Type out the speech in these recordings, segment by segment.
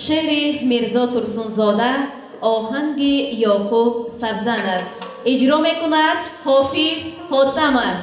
биё шеъри мирзо турсунзода оҳанги ёқуб сабзанов иҷро мекунад ҳофиз ҳотамов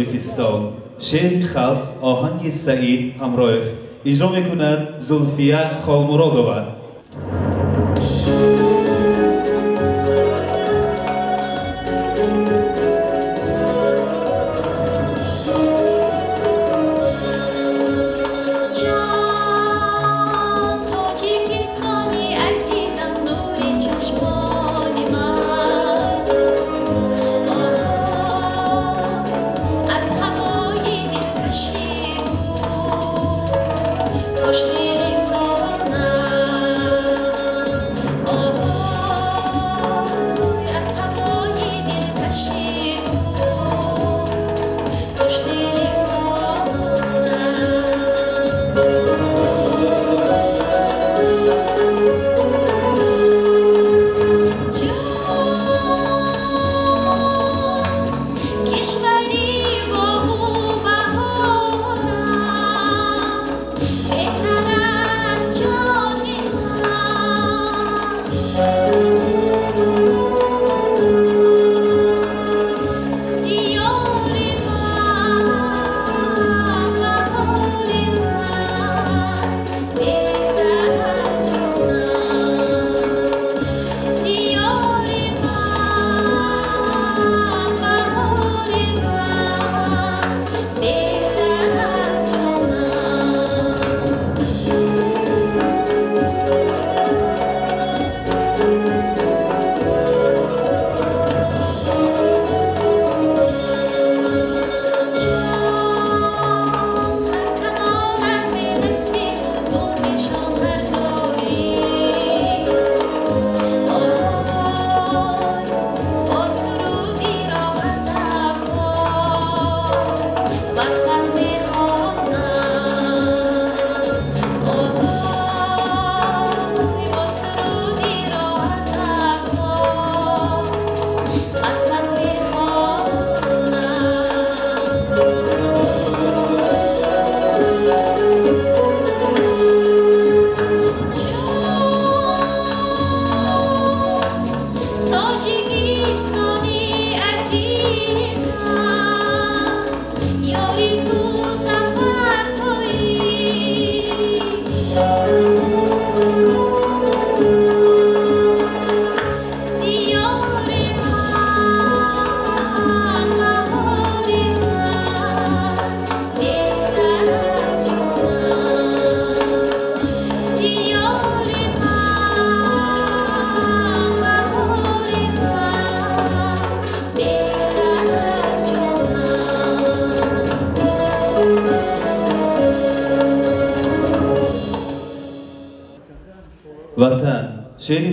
тоҷикистон шеъри халқ оҳанги саид ҳамроев иҷро мекунад зулфия холмуродова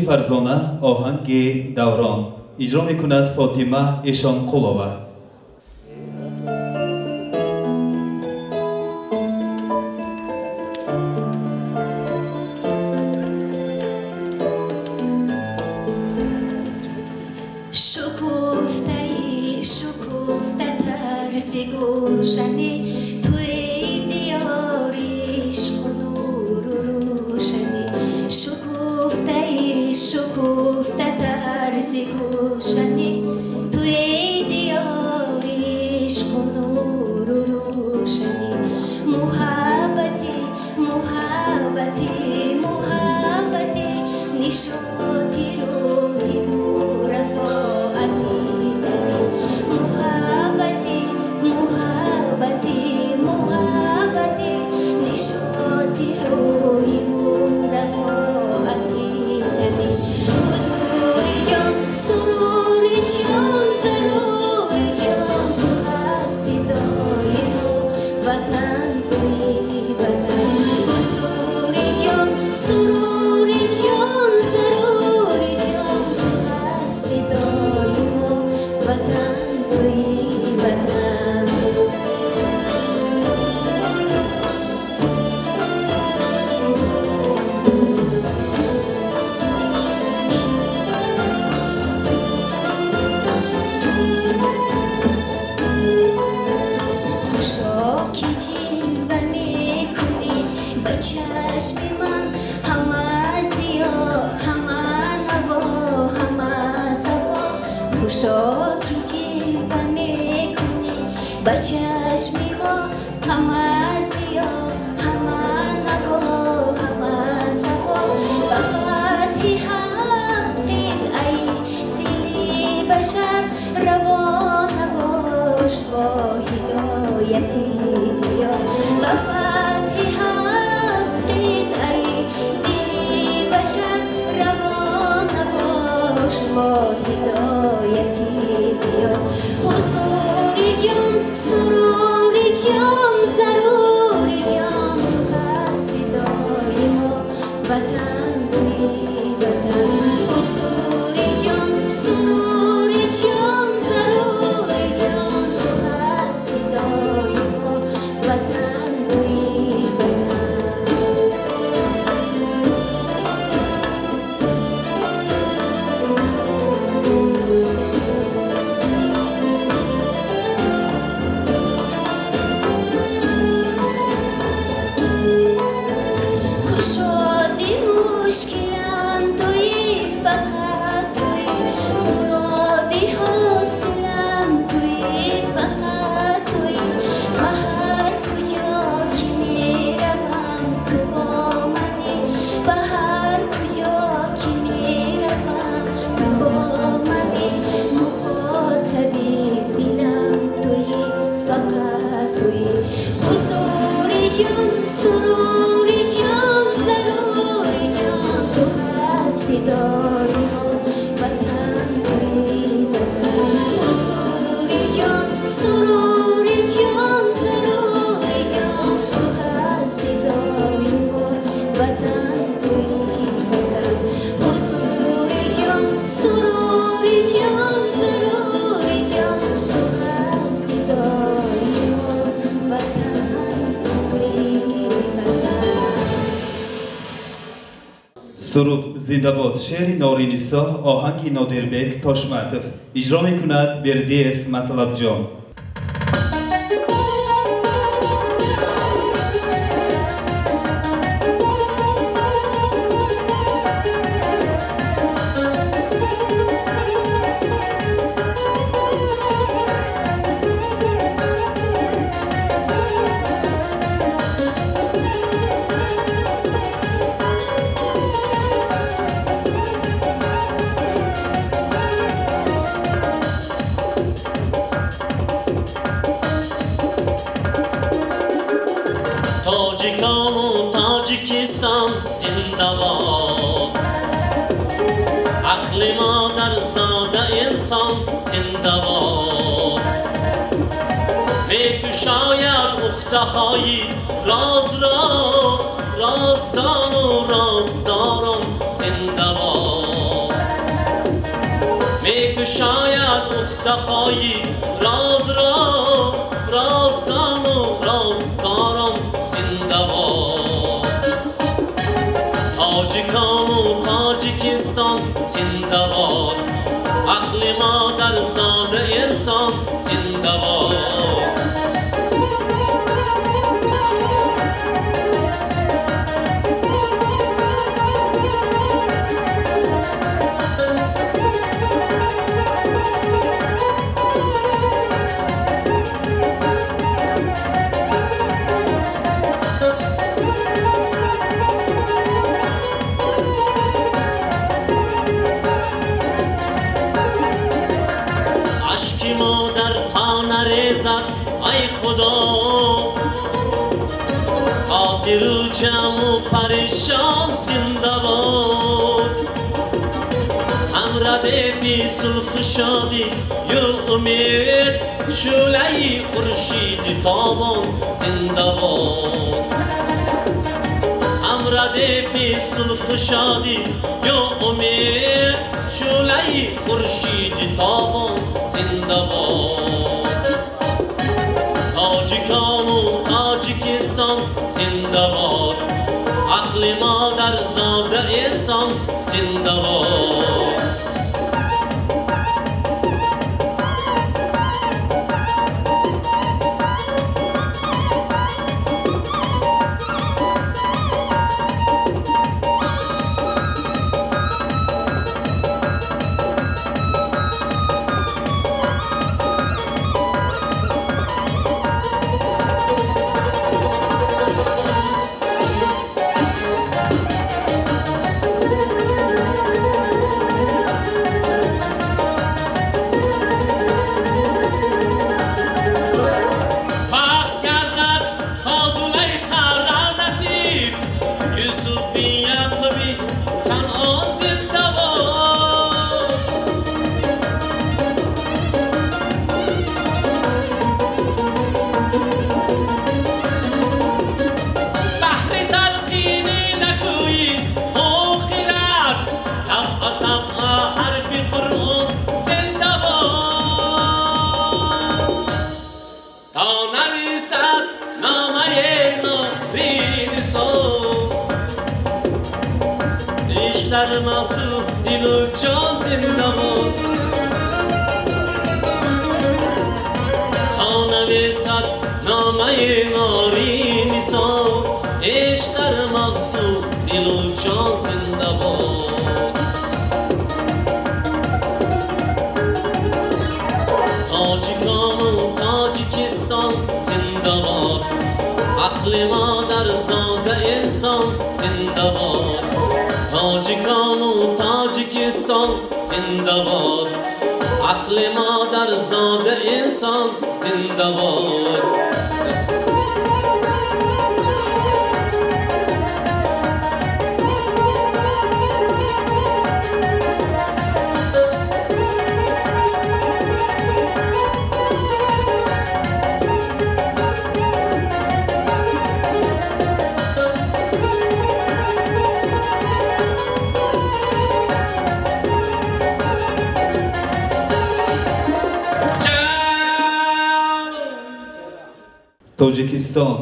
фарзона оҳанги даврон иҷро мекунад фотима эшонқулова سرود زندباد شعر نارینیسا آهنگ نادربک تاشمتف اجرا می‌کند بردیف مطلب جان. رده بی سلخ شادی یو امید شولی خورشید تابان زنده باد هم رده بی سلخ شادی یو امید شولی خورشید تابان زنده باد تاجکان و تاجکستان زنده باد عقل ما در زاده انسان زنده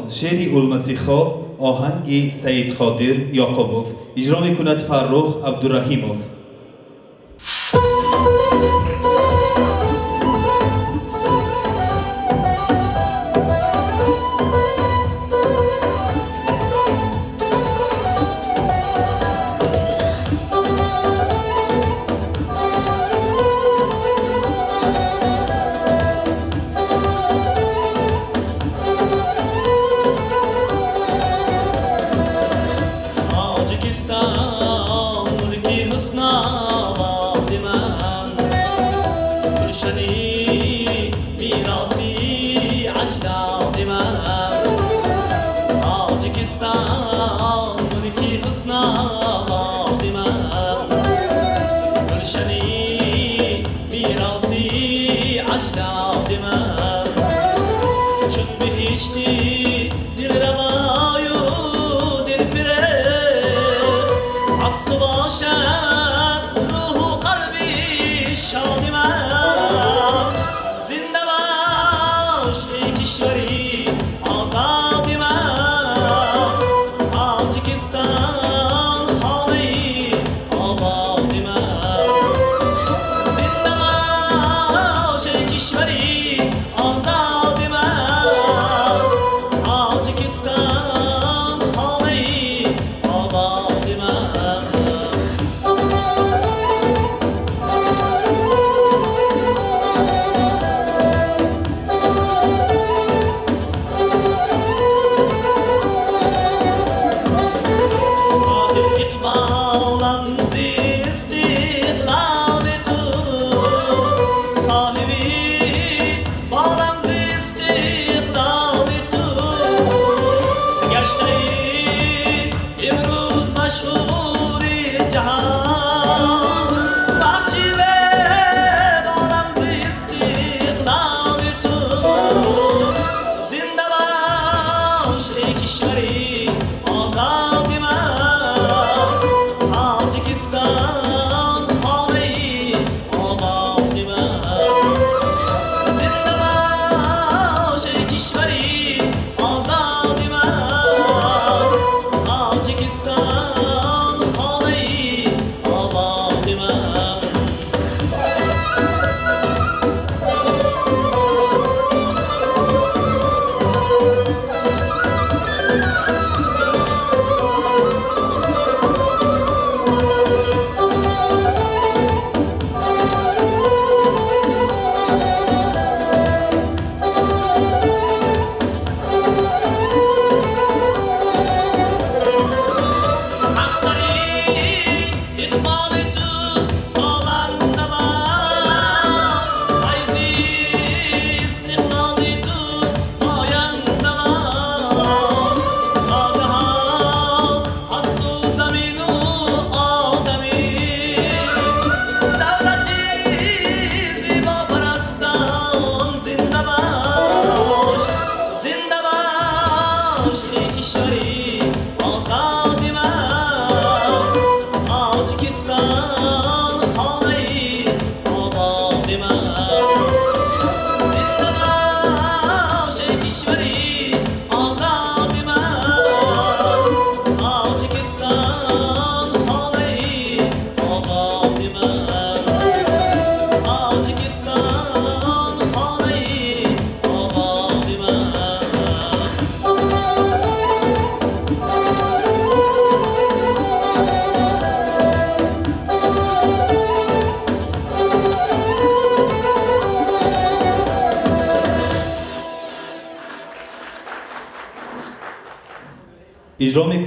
شعری المسیخا آهنگ سعید خادر یاقوبوف. اجرا می‌کند فرخ عبدالرحیموف.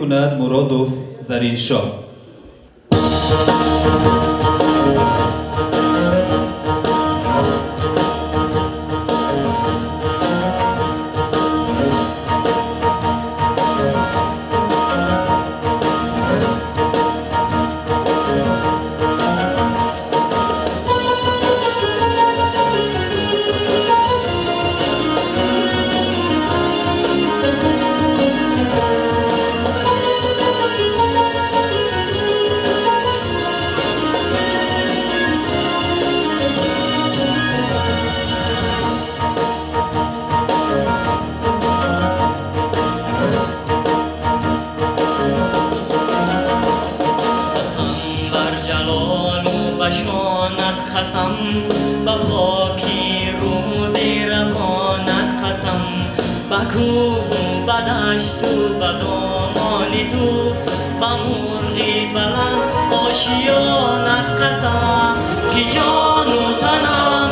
می‌کند مرادوف زرین شاه. کوه به دشت و به دامان تو به مرغی بلند آشیانت قسم که جان و تنم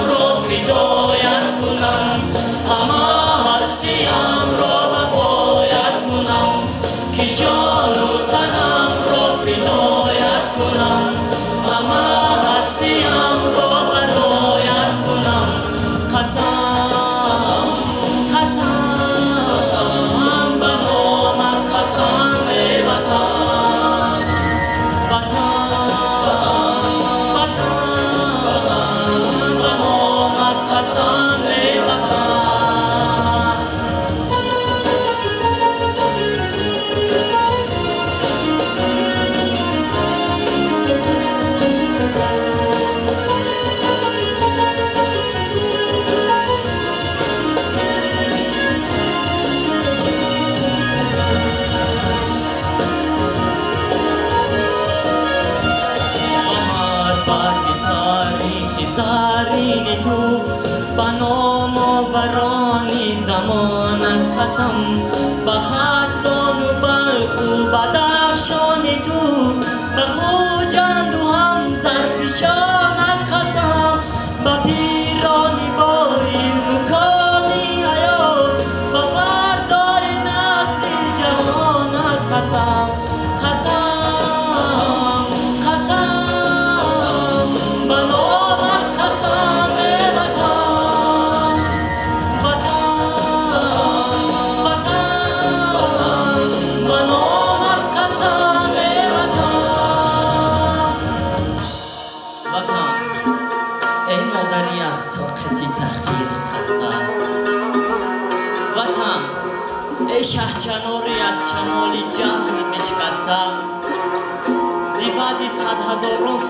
بازم به خط بانو بلخو به درشان تو. به خوجند و هم زرفشانت خسم به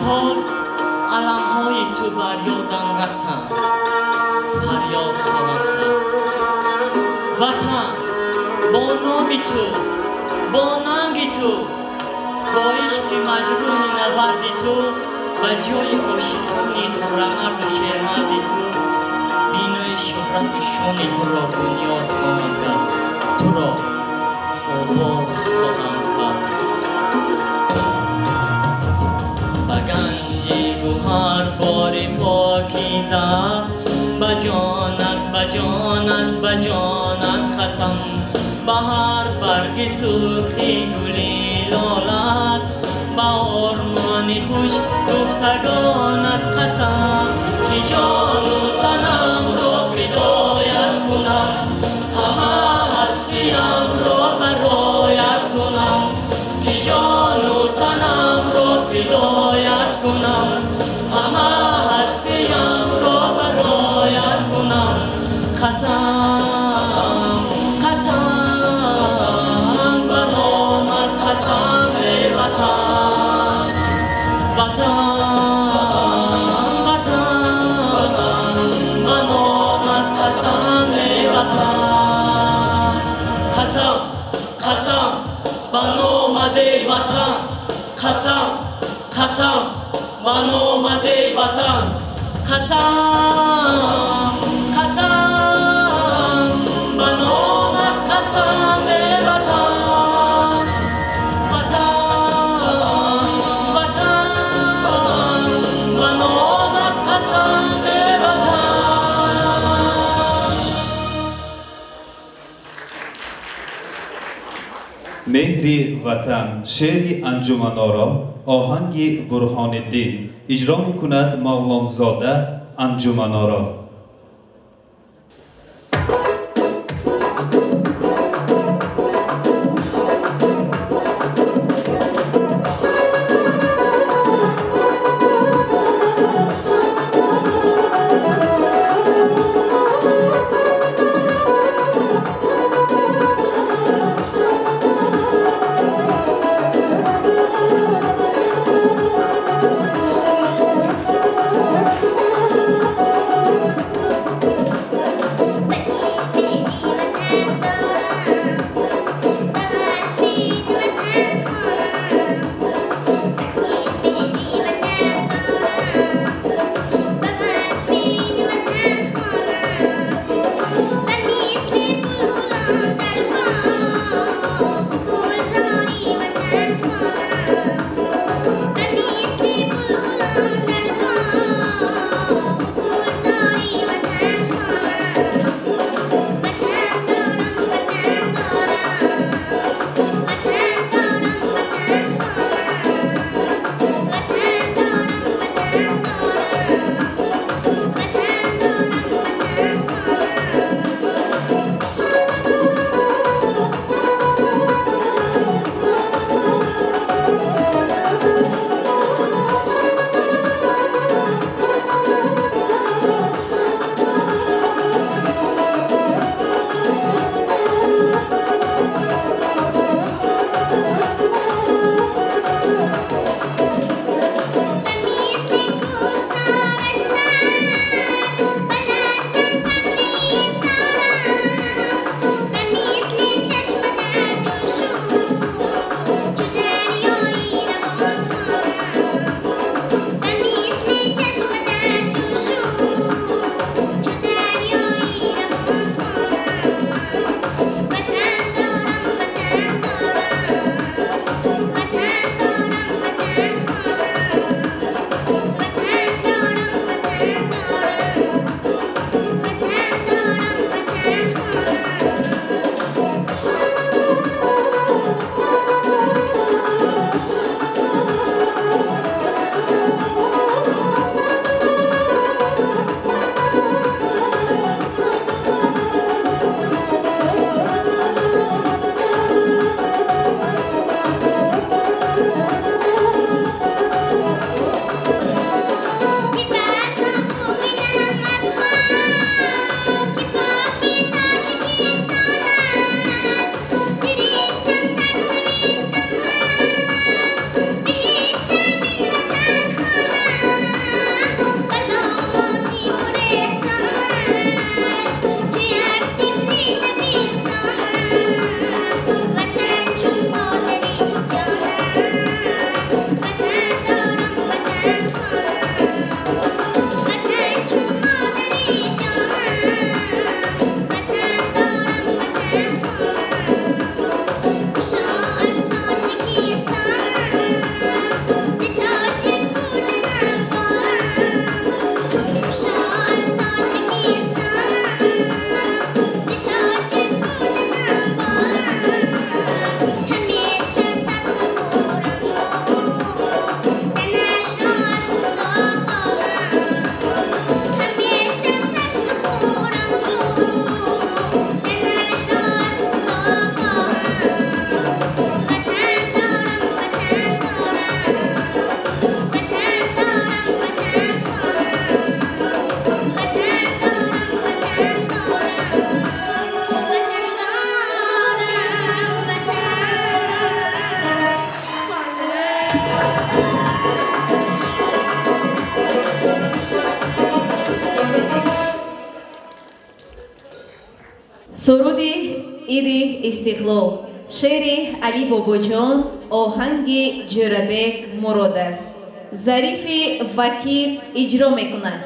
امسال علمهای تو بر یادم رسند فریاد خواهم کرد وطن با نام تو با ننگ تو با عشق مجروح نبرد تو و جای عاشقان دورمرد و شیرمرد تو بینای شهرت و شان تو را بنیاد خواهم کرد تو را آباد خواهم به جانت خسم بهار هر برگ سرخ گلی لالت. به آرمان خوش گفتگانت قسم که جان و تنم را فدایت کنم. همه هستیم را برایت کنم. که جان و تنم را فدایت کنم. همه هستیم را برایت کنم. قسم ватан қасам қасам ман омадаи ватан. Қасам қасам ман омад қасам е ватан. Меҳри ватан шеъри анҷуманоро оҳанги бурҳониддин иҷро мекунад мавлонзода анҷуманоро суруди истиқлол шеъри алӣ бобоҷон оҳанги ҷӯрабек муродов зарифи вакил иҷро мекунад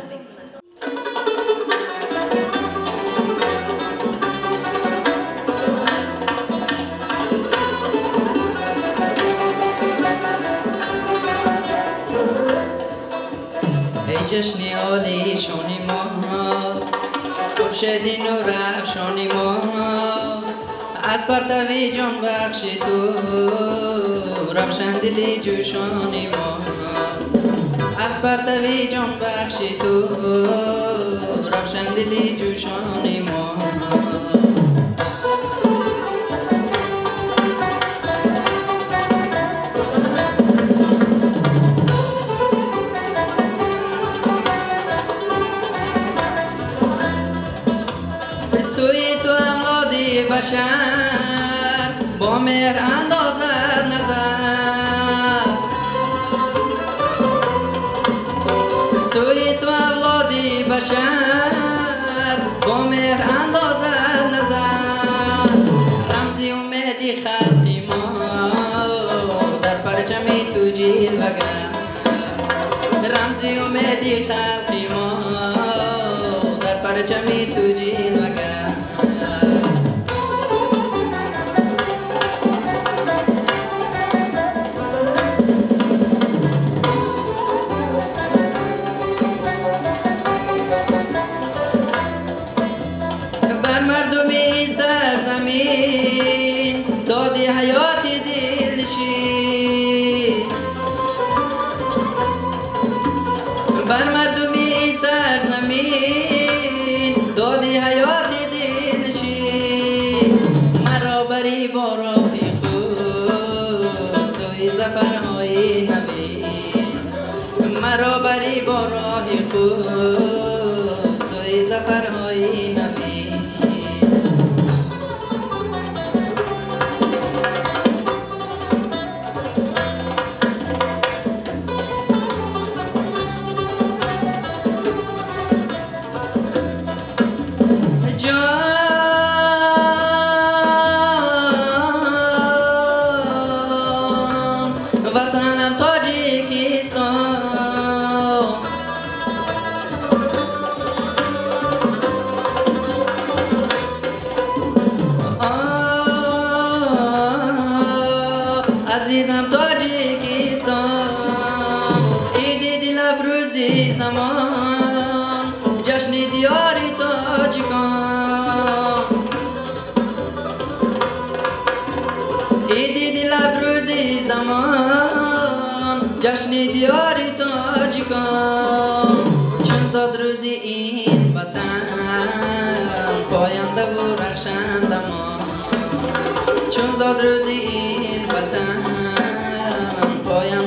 بخش تو روشن دلی جوشان ما. از پرتوی جان بخش تو روشن دلی جوشان ما. بر مردمی سرزمین دادی دلشی بر مردمی سرزمین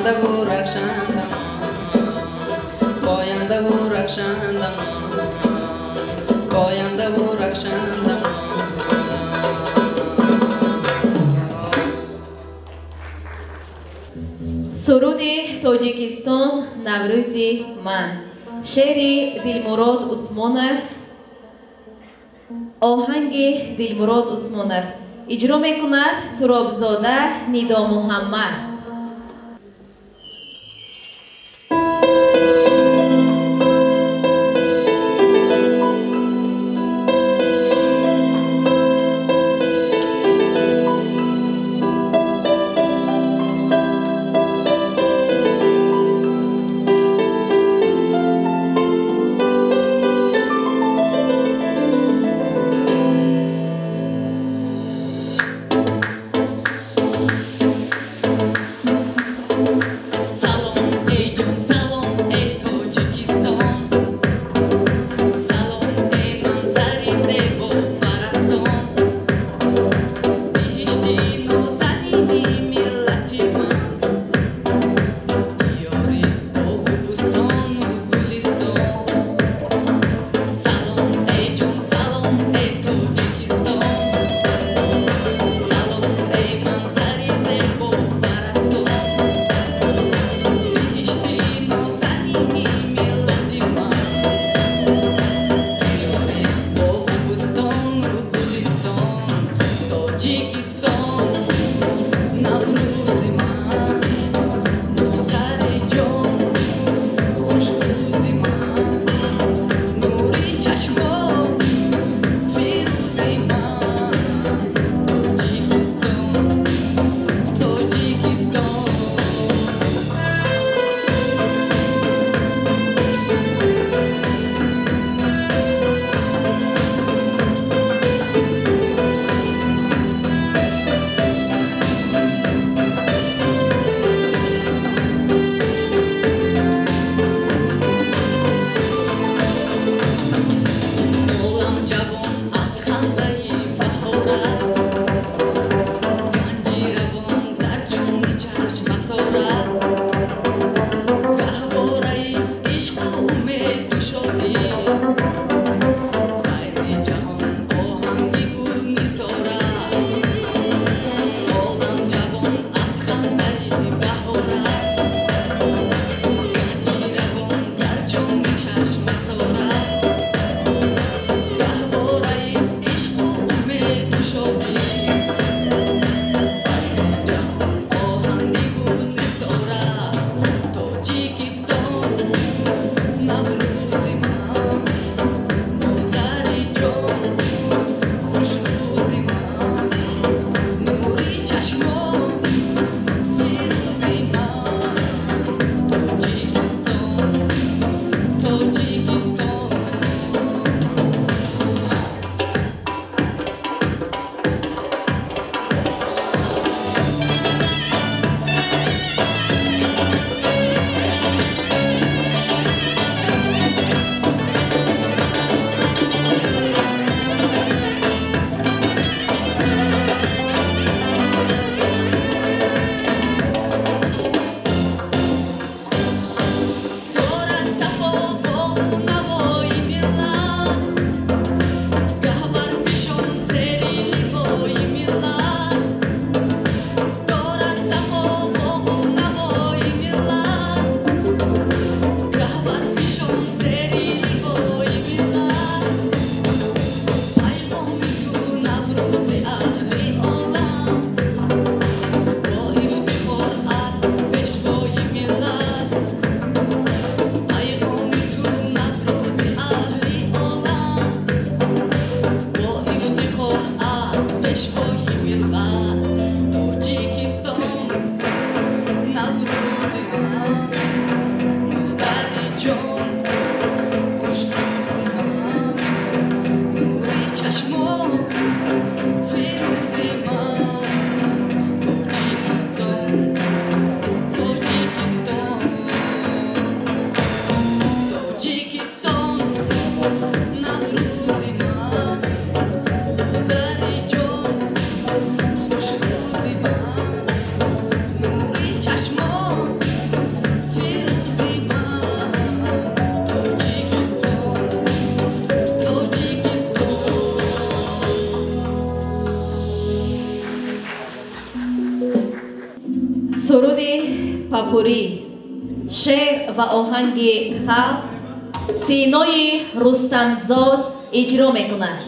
پاینده و رخشندم پاینده و رخشندم پاینده و رخشندم سرود تاجیکستان نوروز من شعر دلمراد عثمانف آهنگ دلمراد عثمانف اجرا می‌کند ترابزاده نیدا محمد папурӣ шеър ва оҳанги халқ синои рустамзод иҷро мекунад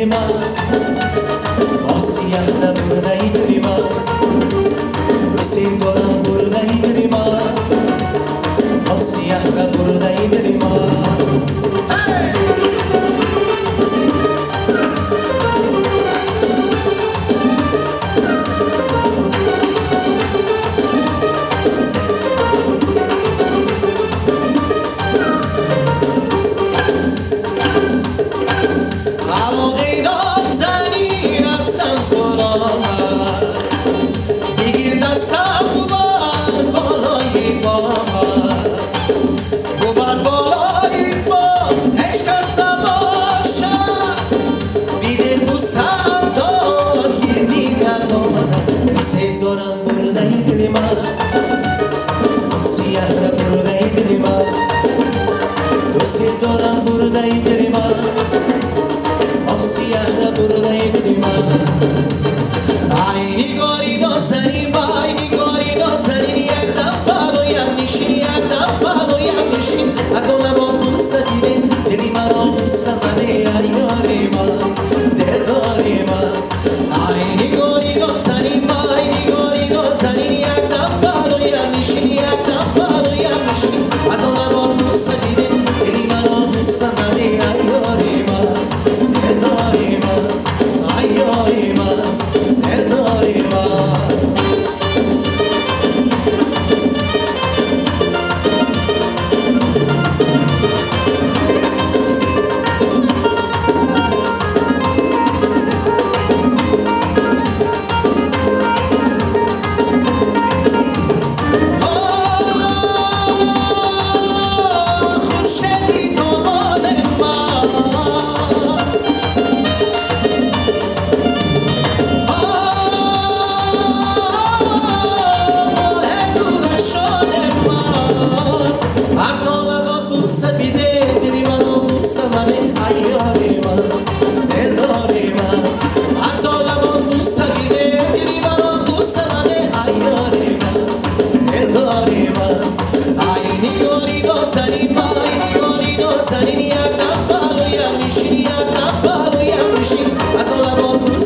animal.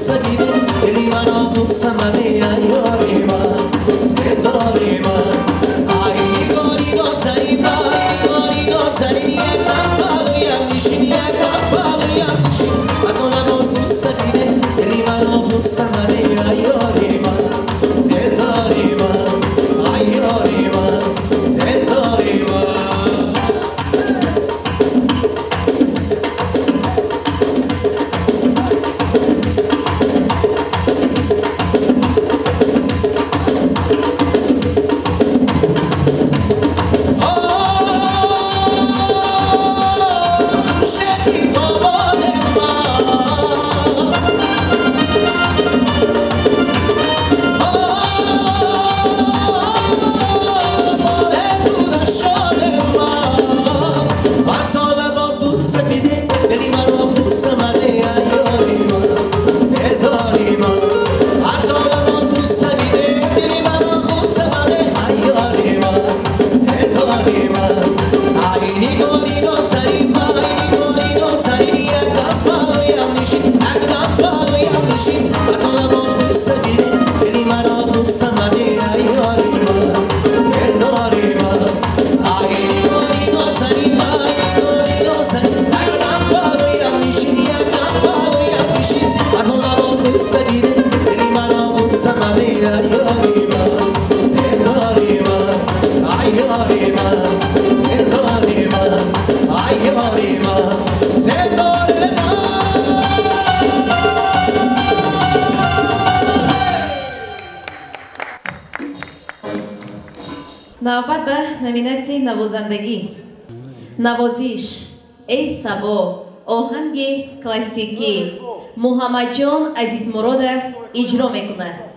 seguir el ibano zum samadea yo классикӣ муҳаммадҷон азизмуродов иҷро мекунад ای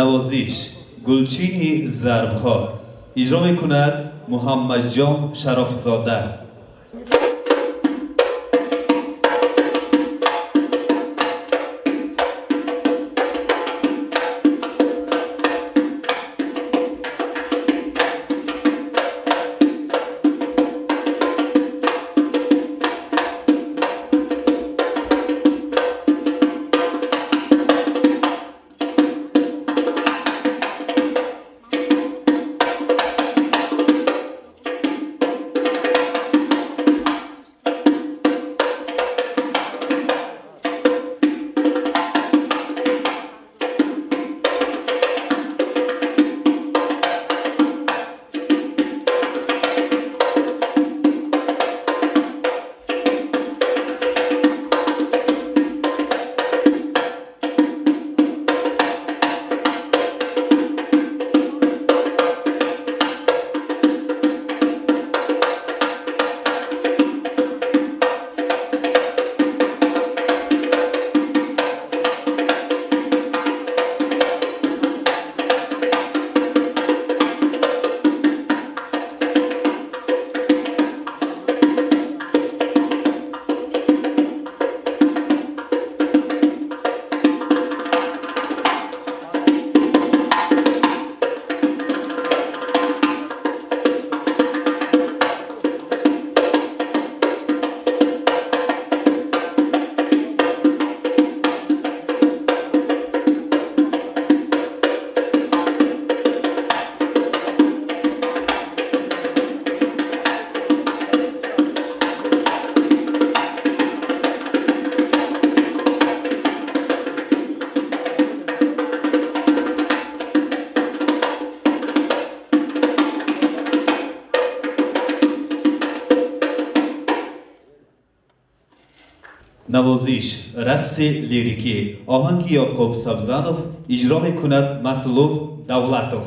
навозиш гулчини зарбҳо иҷро мекунад муҳаммадҷон шарофзода навозиш рақси лирикӣ. Оҳанги ёқуб сабзанов иҷро мекунад матлуб давлатов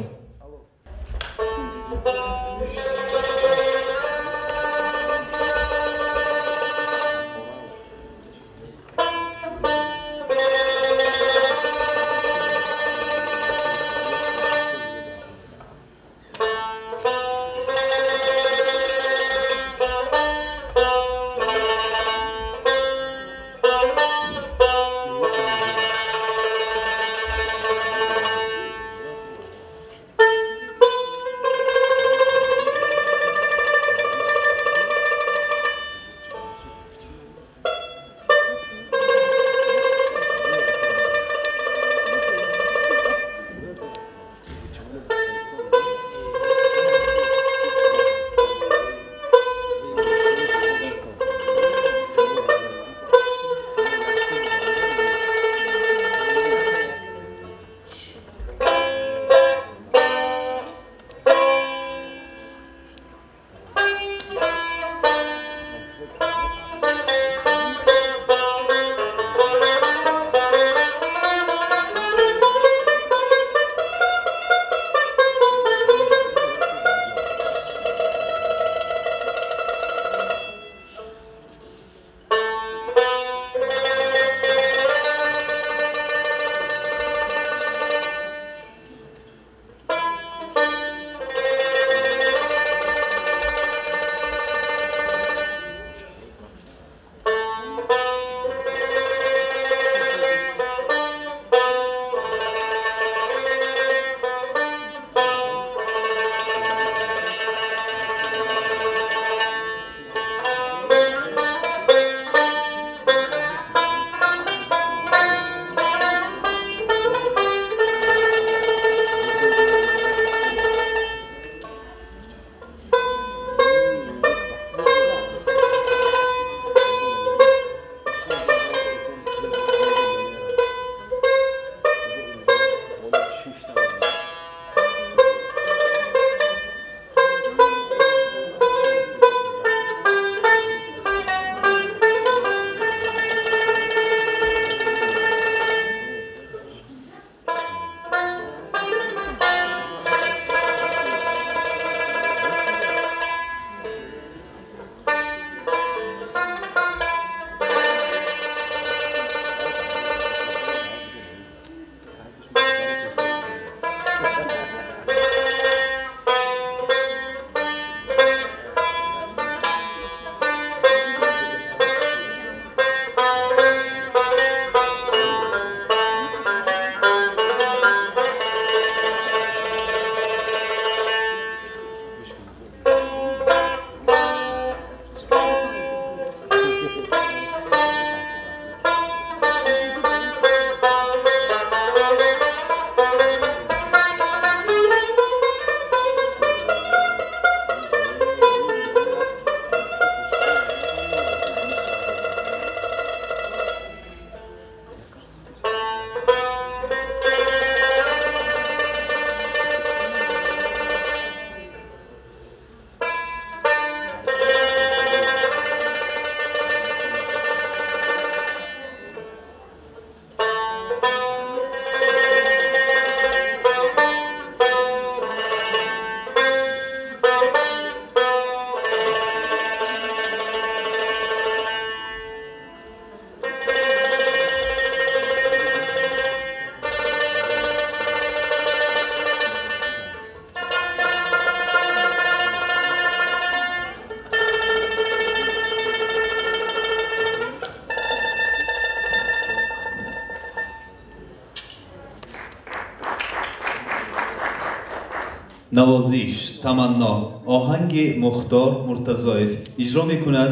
навозиш таманно оҳанги мухтор муртазоев иҷро мекунад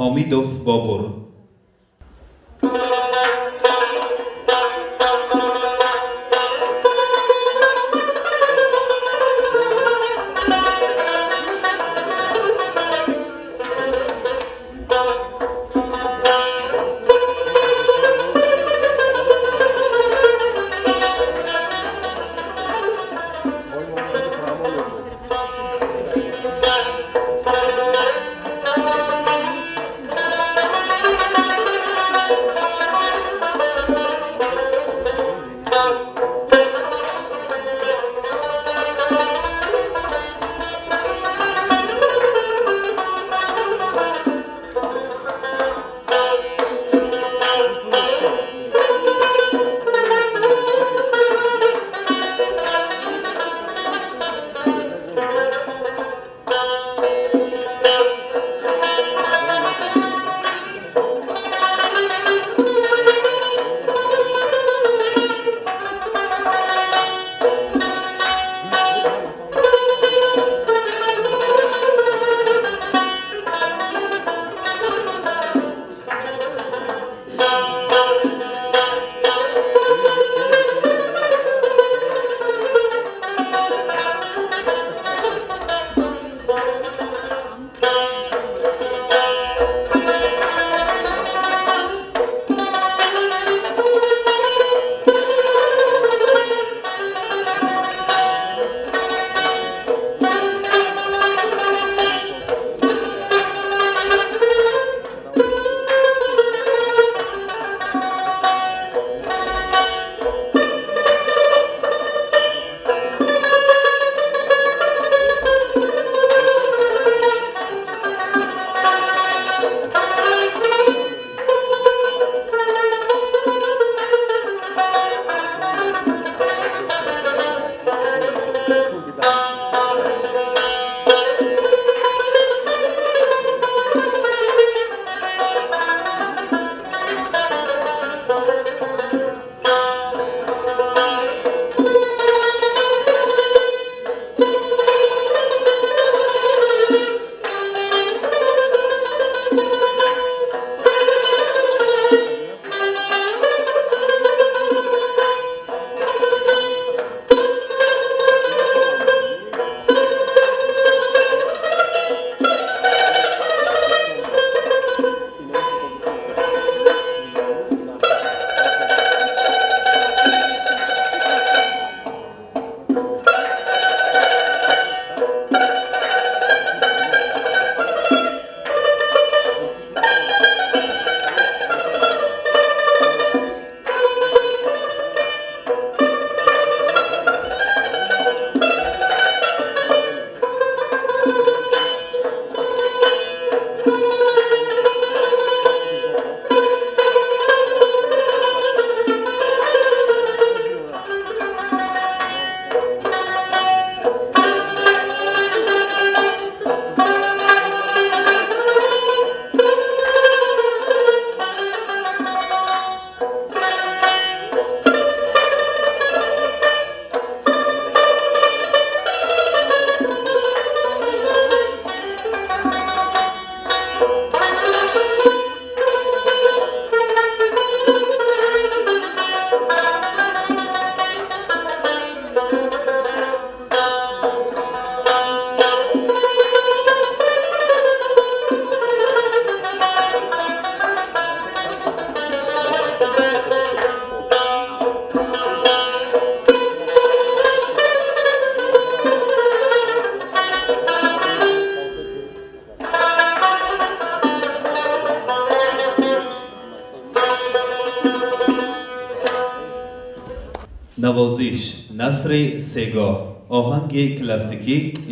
ҳомидов бобур навозиш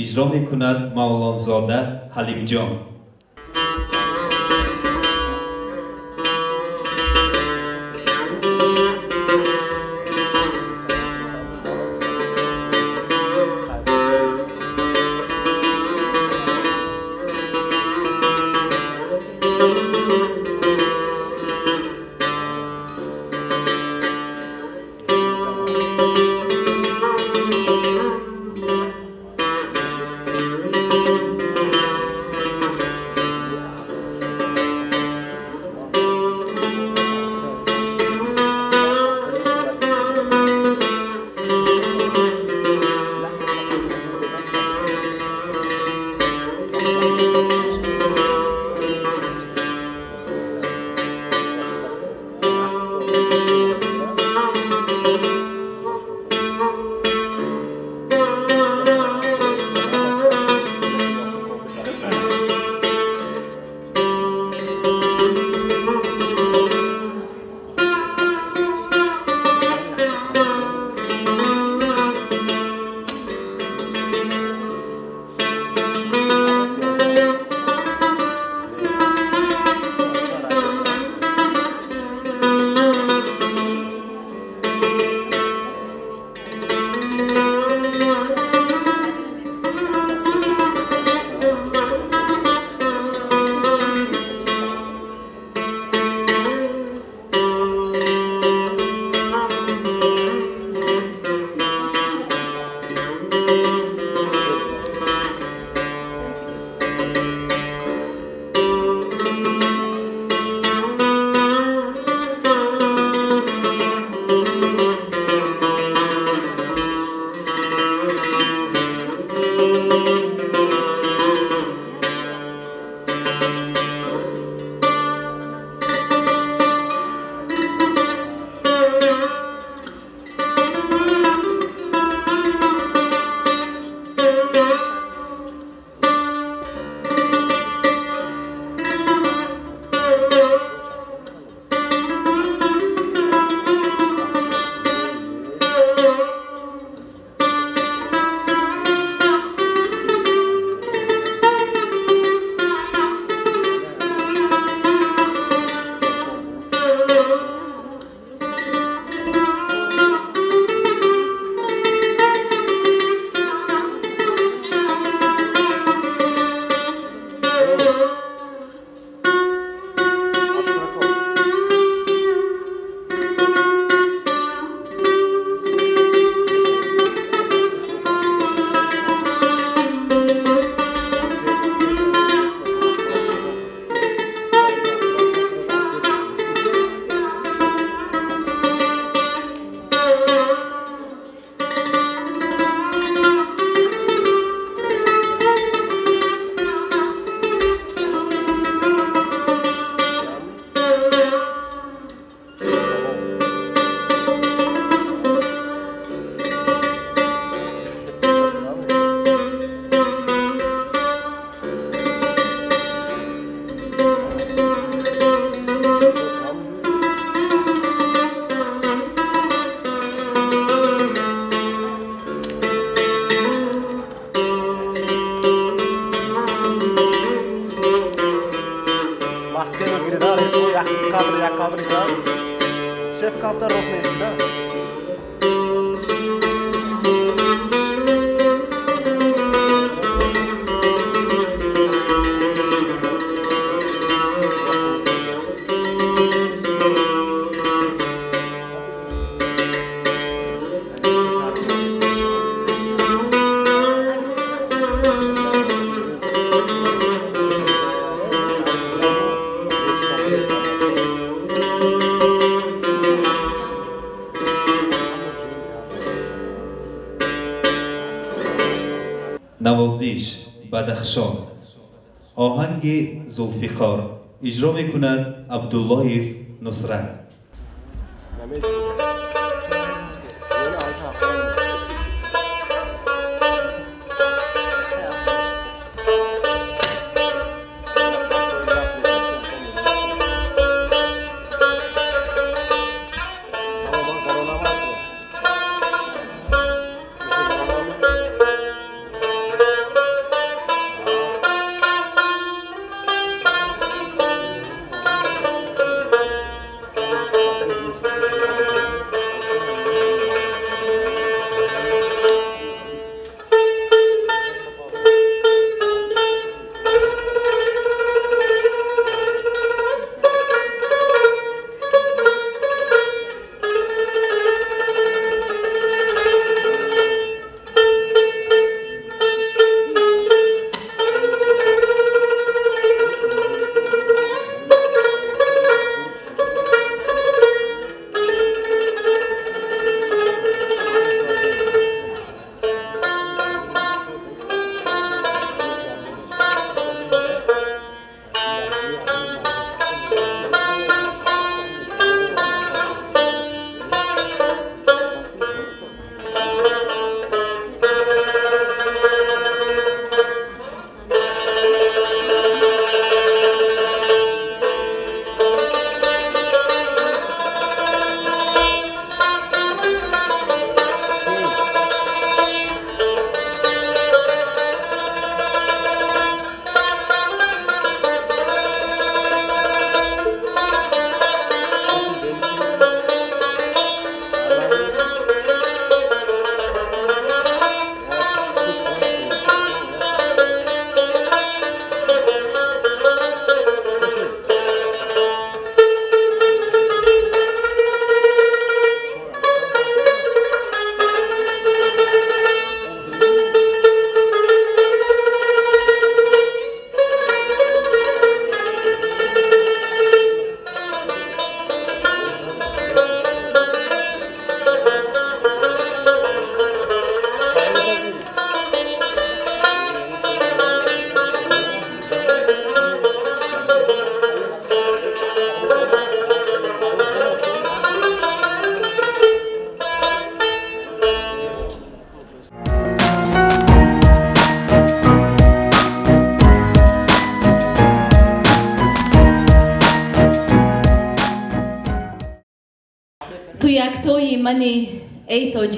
иҷро мекунад мавлонзода ҳалимҷон зулфиқор иҷро мекунад абдуллоев нусрат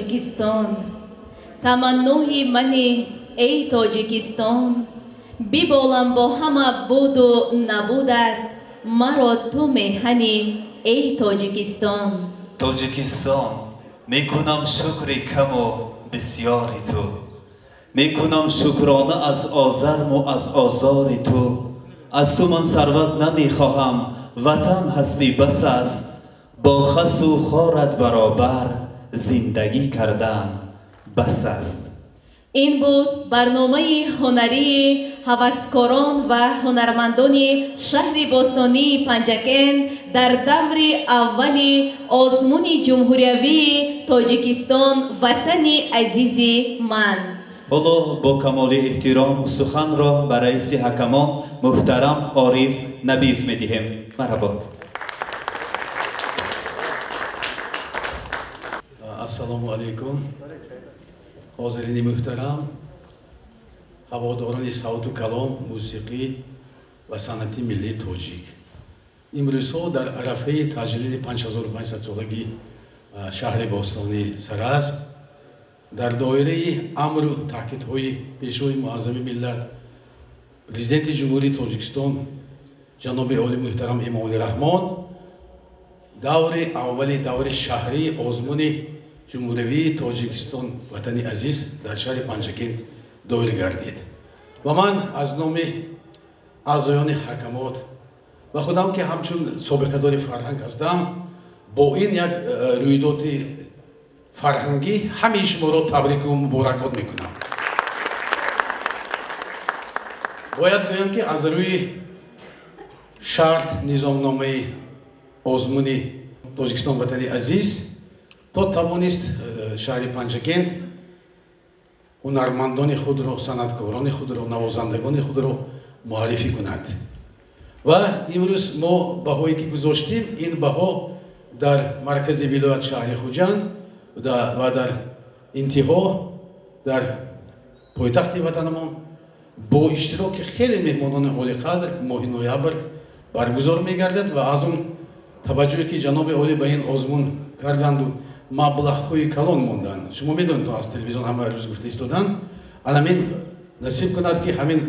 тоҷикистон таманнӯи мани эй тоҷикистон биболам бо ҳама буду набудат маро ту меҳанӣ эй тоҷикистон тоҷикистон мекунам шукри каму бисьёри ту. Мекунам шукрона аз озарму аз озори ту. Аз ту ман сарват намехоҳам ватан ҳастӣ бас аст. Бо хасу хорат баробар зиндагӣ кардан бас аст. Ин буд барномаи ҳунарии ҳаваскорон ва ҳунармандони шаҳри бостонии панҷакен дар даври аввали озмуни ҷумҳуриявии тоҷикистон ватани азизи ман. Ҳоло бо камоли эҳтиром суханро ба раиси ҳакамон муҳтарам ориф набиев медиҳем. Марҳабо ассалому алайкум ҳозирини муҳтарам ҳаводорони савту калом мусиқӣ ва санъати миллии тоҷик. Имрӯзҳо дар арафаи таҷлили 5500 солаги шаҳри бостонӣ сар аст дар доираи амру таҳкидҳои пешвои муаззами миллат президенти ҷумҳурии тоҷикистон ҷаноби оли муҳтарам имомули раҳмон даври аввали даври шаҳрии озмуни ҷумҳуриявии тоҷикистон ватани азиз дар шаҳри панҷакент доир гардид. Ва ман аз номи аъзоёни ҳакамот ва худам ки ҳамчун собиқадори фарҳанг ҳастам бо ин як э, рӯйдоди фарҳангӣ ҳамаи шуморо табрику муборакбод мекунам. Бояд гӯям ки аз рӯи шарт низомномаи озмуни тоҷикистон ватани азиз то тавонист э, шаҳри панҷакент ҳунармандони худро санъаткорони худро навозандагони худро муаррифӣ кунад. Ва имрӯз мо баҳое ки гузоштем ин баҳо дар маркази вилоят шаҳри хуҷанд ва дар интиҳо дар пойтахти ватанамон бо иштироки хеле меҳмонони олиқадр моҳи ноябр баргузор мегардад ва аз он таваҷҷӯҳе ки ҷаноби олӣ ба ин озмун карданду маблағҳои калон монданд. Шумо медонед то аз телевизион ҳама рӯз гуфта истоданд аламин насиб кунад ки ҳамин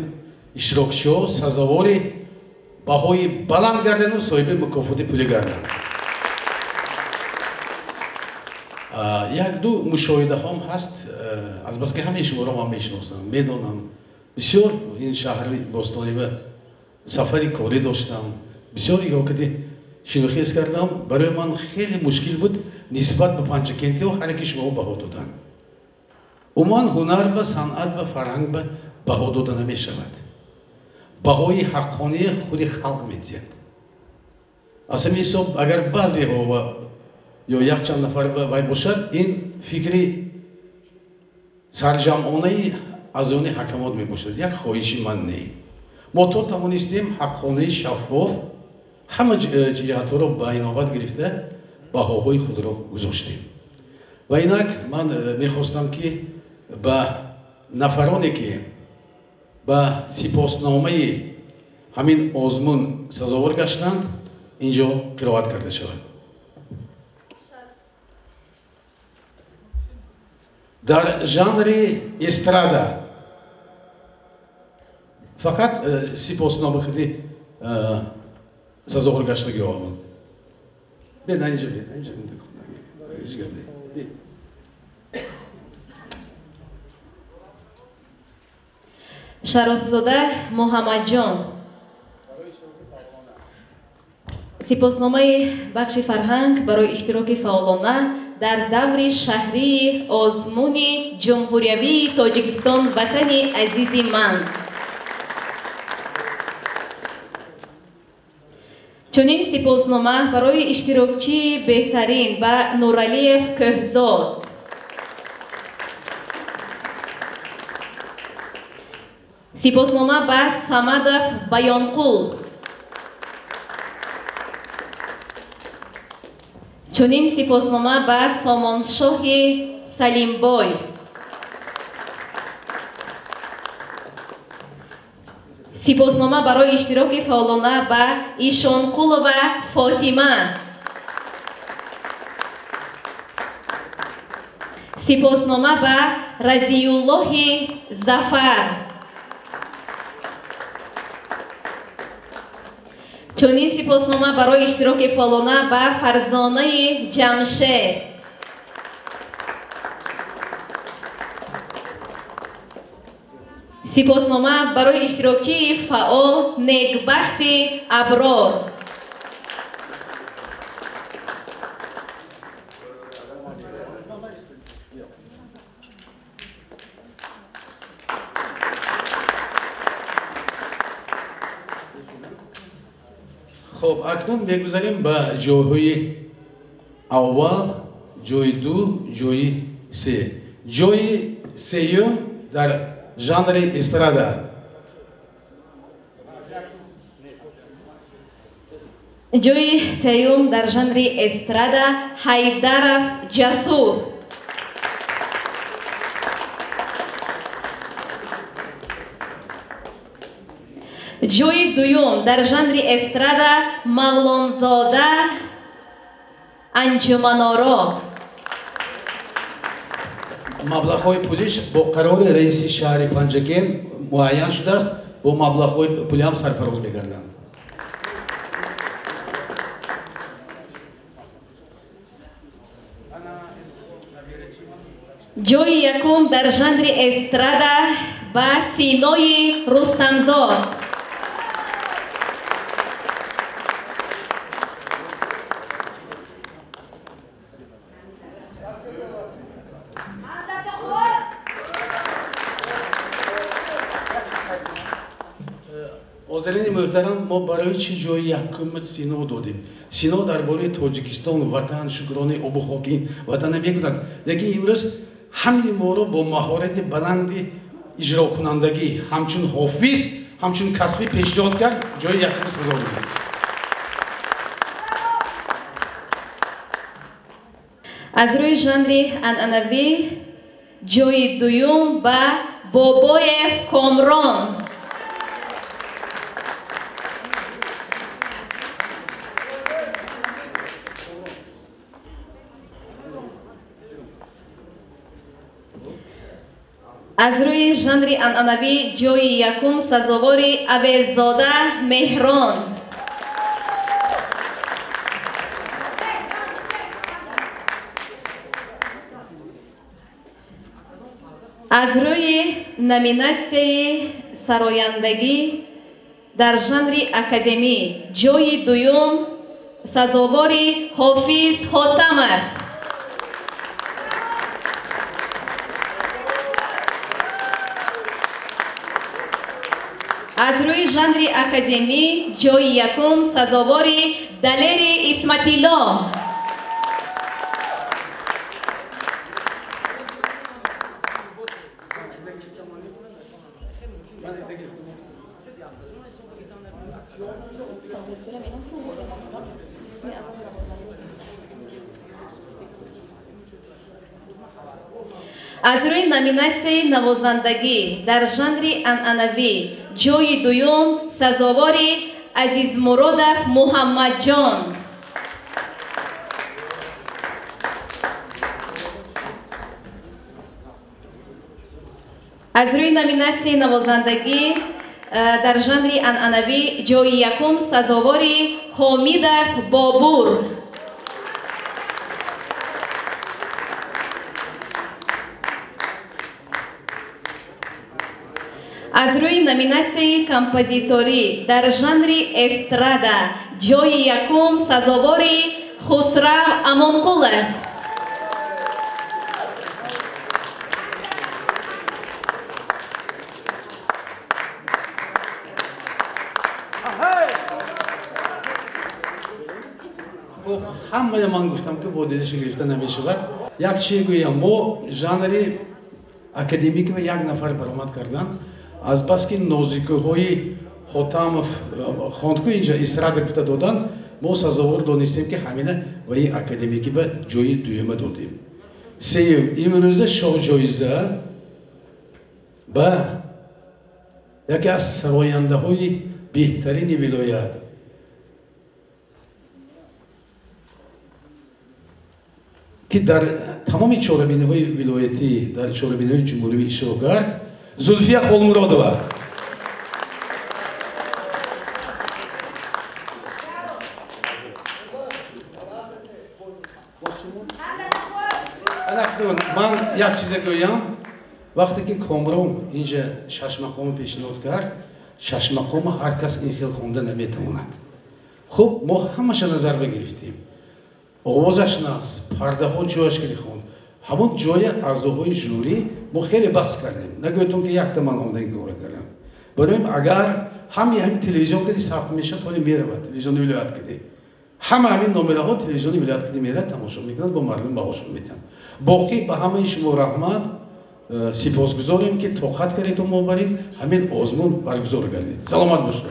иштирокчиҳо сазовори баҳои баланд гардану соҳиби мукофоти пулӣ гарданд. Як ду мушоҳидаҳом ҳаст азбаски ҳамаи шуморо ман мешиносам. Медонам. Бисёр ин шаҳри бостонива сафари корӣ доштам. Бисёр иҳокати шинохиз кардам. Барои ман хеле мушкил буд нисбат ба панҷакентиҳо ҳаре ки шумоҳо баҳо доданд умуман ҳунар ба санъат ба фарҳанг ба баҳо дода намешавад. Баҳои ҳаққонии худи халқ медиҳад. Аз ҳамин ҳисоб агар баъзеҳо ё якчанд нафар вай бошад ин фикри сарҷамъонаи азони ҳакамот мебошад. Як хоҳиши ман не. Мо то тавонистем ҳаққонаи шаффоф ҳама ҷиҳатҳоро ба инобат гирифта баҳоҳои худро гузоштем. Ва инак ман э, мехостам ки ба нафароне ки ба сипосномаи ҳамин озмун сазовор гаштанд инҷо қироат карда шавад. Дар жанри эстрада. Фақат э, сипосномахати э, сазовор гаштаги омад шарофзода муҳаммадҷон. Сипосномаи бахши фарҳанг барои иштироки фаъолона дар даври шаҳрии озмуни ҷумҳуриявии тоҷикистон ватани азизи ман чунин сипоснома барои иштирокчии беҳтарин ба нуралиев кӯҳзод. Сипоснома ба самадов баёнқул. Чунин сипоснома ба сомоншоҳи салимбой сипоснома барои иштироки фаъолона ба ишонқулова фотима. Сипоснома ба разиюллоҳи зафар. Чунин сипоснома барои иштироки фаъолона ба фарзонаи ҷамшед сипоснома барои иштирокчии фаъол некбахти аброр хуб акнун мегузарем ба ҷойҳои аввал ҷои ду ҷои се. Ҷои сеюм дар жанри эстрада ҷои сеюм дар жанри эстрада ҳайдаров ҷасур ҷои дуюм дар жанри эстрада мавлонзода анҷуманоро маблағҳои пулиш бо қарори раиси шаҳри панҷакен муайян шудааст бо маблағҳои пули ҳам сарфароз мегарданд. Ҷои якум дар жанри эстрада ба синои рустамзод мо барои чӣ ҷои якуми сино додем? Сино дар бораи тоҷикистон ватан шукрони обу хоки ватана мекунад лекин имрӯз ҳамаи моро бо маҳорати баланди иҷрокунандагӣ ҳамчун ҳофиз ҳамчун касбӣ пешниҳод кард ҷои якуми сазо додем аз рӯи жанри анъанавӣ ҷои дуюм ба бобоев комрон аз рӯи жанри анъанавӣ ҷои якум сазовори авеззода меҳрон. Аз рӯи номинатсияи сарояндагӣ дар жанри академӣ ҷои дуюм сазовори ҳофиз ҳотамов аз рӯи жанри академӣ ҷои якум сазовори далери исматилло аз рӯи номинатсияи навозандагӣ дар жанри анъанавӣ ҷои дуюм сазовори азизмуродов муҳаммадҷон. Аз рӯи номинатсияи навозандагӣ э, дар жанри анъанавӣ ҷои якум сазовори ҳомидов бобур аз рӯи номинатсияи композиторӣ дар жанри эстрада ҷои якум сазовори хусрав амонқулов. Ҳамая ман гуфтам ки бо дилиши гирифта намешавад як чӣ гӯям мо жанри академикима як нафар баромад карданд азбаски нозикӯҳои ҳотамов хонку инҷа эстрада кута додан мо сазовор донистем ки ҳамина ва ин академикӣ ба ҷои дуюма додем. Сеюм имрӯза шоҳҷоиза ба яке аз сарояндаҳои беҳтарини вилоят ки дар тамоми чорабиниҳои вилоятӣ дар чорабиниҳои ҷумҳуривӣ ишрокард зульфия холмуродова. Анакнун ман як чизе гӯям вақте ки комрон инҷа шашмақома пешниҳод кард шашмақома ҳар кас ин хел хонда наметавонад хуб мо ҳамаша назар бигирифтем овозаш нағз пардаҳо ҷояш гирифон ҳамон ҷоя аъзоҳои жюрӣ мо хеле баҳс кардем. Нагӯятон ки якта ман онда ин кора кардам. Бароим агар ҳами ҳамин телевизион кади сабт мешад ҳоли меравад. Телевизиони вилоят кади ҳама ҳамин номераҳо телевизиони вилоят кади мерад тамошо мекунад бо мардум бағошон метиҳанд. Боқӣ ба ҳамаи шумо раҳмат. Э, сипосгузорем ки тоқат кардед мо барем ҳамин озмун баргузор гардид саломат бошед